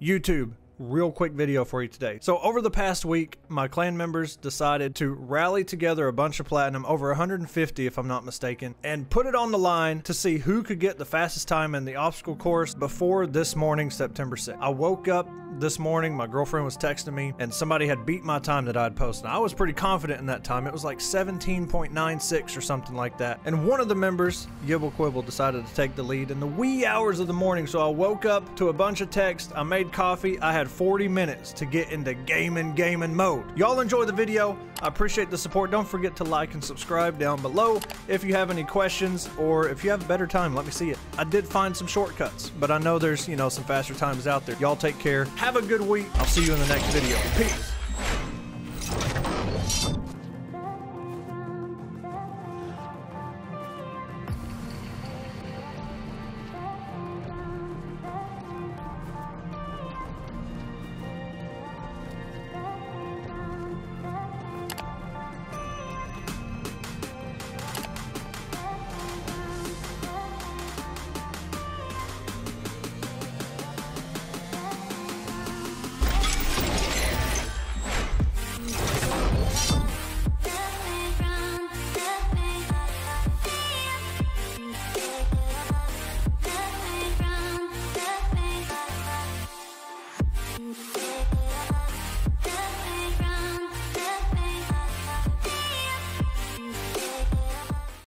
YouTube, real quick video for you today. So over the past week, my clan members decided to rally together a bunch of platinum, over 150 if I'm not mistaken, and put it on the line to see who could get the fastest time in the obstacle course before this morning, September 6th. I woke up this morning, my girlfriend was texting me, and somebody had beat my time that I'd posted. I was pretty confident in that time. It was like 17.96 or something like that. And one of the members, Yibble Quibble, decided to take the lead in the wee hours of the morning. So I woke up to a bunch of text. I made coffee. I had 40 minutes to get into gaming, gaming mode. Y'all enjoy the video. I appreciate the support. Don't forget to like and subscribe down below. If you have any questions or if you have a better time, let me see it. I did find some shortcuts, but I know there's, you know, some faster times out there. Y'all take care. Have a good week. I'll see you in the next video. Peace.